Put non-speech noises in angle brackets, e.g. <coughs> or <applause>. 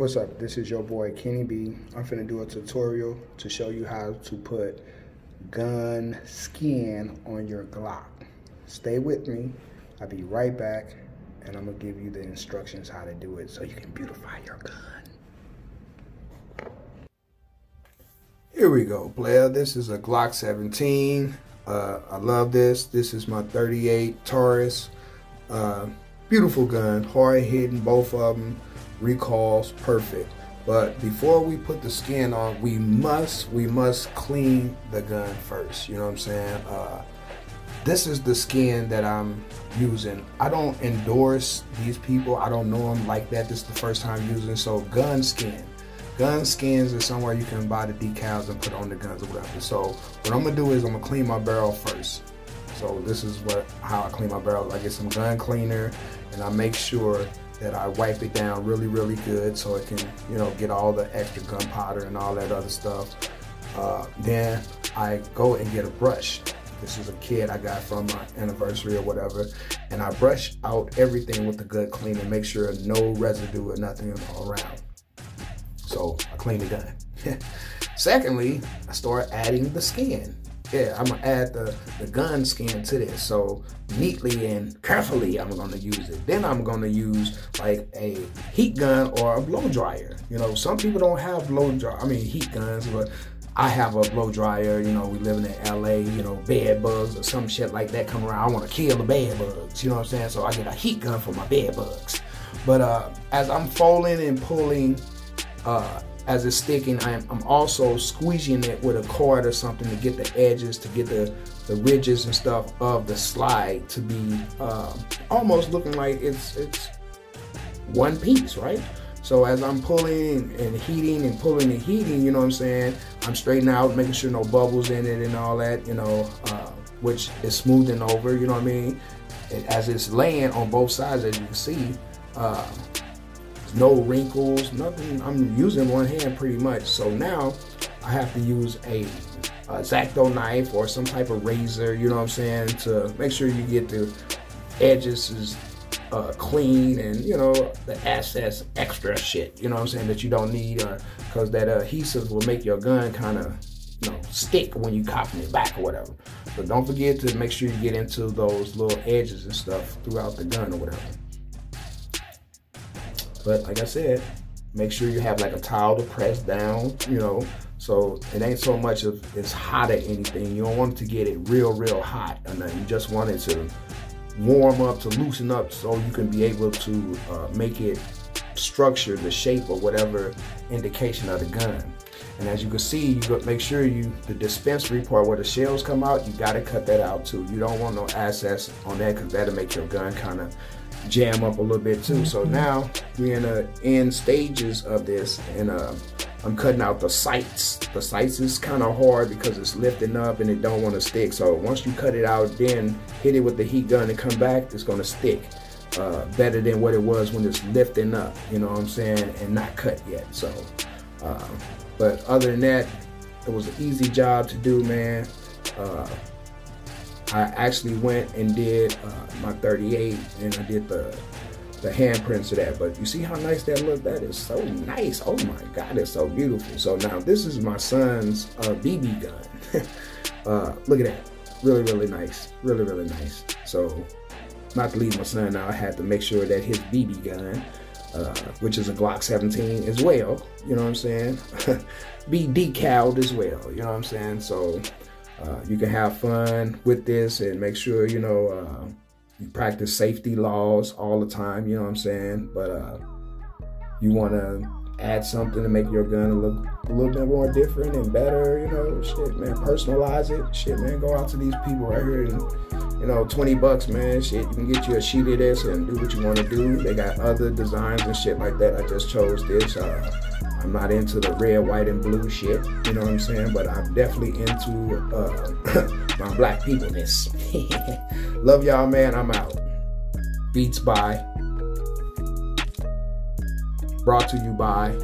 What's up? This is your boy Kenny B. I'm finna do a tutorial to show you how to put gun skin on your Glock. Stay with me. I'll be right back and I'm gonna give you the instructions how to do it so you can beautify your gun. Here we go, player. This is a Glock 17. Uh, I love this. This is my 38 Taurus. Uh, beautiful gun, hard hitting, both of them. Recoils, perfect. But before we put the skin on, we must we must clean the gun first. You know what I'm saying? Uh, this is the skin that I'm using. I don't endorse these people. I don't know them like that. This is the first time using. So gun skin. Gun skins is somewhere you can buy the decals and put on the guns or whatever. So what I'm gonna do is I'm gonna clean my barrel first. So this is what how I clean my barrel. I get some gun cleaner and I make sure that I wipe it down really, really good so it can, you know, get all the extra gunpowder and all that other stuff. Uh, then I go and get a brush. This is a kit I got from my anniversary or whatever. And I brush out everything with the good clean and make sure no residue or nothing around. So I clean the gun. <laughs> Secondly, I start adding the skin. Yeah, I'm gonna add the, the gun skin to this. So neatly and carefully, I'm gonna use it. Then I'm gonna use like a heat gun or a blow dryer. You know, some people don't have blow dryer, I mean heat guns, but I have a blow dryer, you know, we living in LA, you know, bed bugs or some shit like that come around. I wanna kill the bed bugs, you know what I'm saying? So I get a heat gun for my bed bugs. But uh, as I'm folding and pulling uh, as it's sticking, I'm, I'm also squeezing it with a cord or something to get the edges, to get the, the ridges and stuff of the slide to be uh, almost looking like it's, it's one piece, right? So as I'm pulling and heating and pulling and heating, you know what I'm saying? I'm straightening out, making sure no bubbles in it and all that, you know, uh, which is smoothing over, you know what I mean? And as it's laying on both sides, as you can see, uh, no wrinkles, nothing. I'm using one hand pretty much. So now I have to use a, a X-Acto knife or some type of razor, you know what I'm saying, to make sure you get the edges is uh, clean and you know the excess extra shit, you know what I'm saying, that you don't need because uh, that adhesive will make your gun kind of you know stick when you copy it back or whatever. So don't forget to make sure you get into those little edges and stuff throughout the gun or whatever. But like I said, make sure you have like a towel to press down, you know, so it ain't so much of it's hot or anything. You don't want to get it real, real hot or nothing. You just want it to warm up, to loosen up so you can be able to uh, make it structure the shape or whatever indication of the gun. And as you can see, you got make sure you the dispensary part where the shells come out, you gotta cut that out too. You don't want no access on that because that'll make your gun kind of jam up a little bit too. So mm-hmm. now we're in the end stages of this and uh, I'm cutting out the sights. The sights is kind of hard because it's lifting up and it don't want to stick. So once you cut it out, then hit it with the heat gun and come back, it's gonna stick. Uh, better than what it was when it's lifting up, you know what I'm saying, and not cut yet. So, uh, but other than that, it was an easy job to do, man. Uh, I actually went and did uh, my 38 and I did the the handprints of that. But you see how nice that look? That is so nice. Oh my God, it's so beautiful. So now this is my son's uh, BB gun. <laughs> uh, look at that. Really, really nice. Really, really nice. So not to leave my son out, I had to make sure that his BB gun, uh, which is a Glock 17 as well, you know what I'm saying, <laughs> be decaled as well, you know what I'm saying? So uh, you can have fun with this and make sure, you know, uh, you practice safety laws all the time, you know what I'm saying? But uh, you want to add something to make your gun look a little bit more different and better, you know, shit, man, personalize it. Shit, man, go out to these people right here and, you know, 20 bucks, man, shit, you can get you a sheet of this and do what you want to do. They got other designs and shit like that. I just chose this. Uh, I'm not into the red, white, and blue shit. You know what I'm saying? But I'm definitely into uh, <coughs> my black peopleness. <laughs> Love y'all, man. I'm out. Beats by. Brought to you by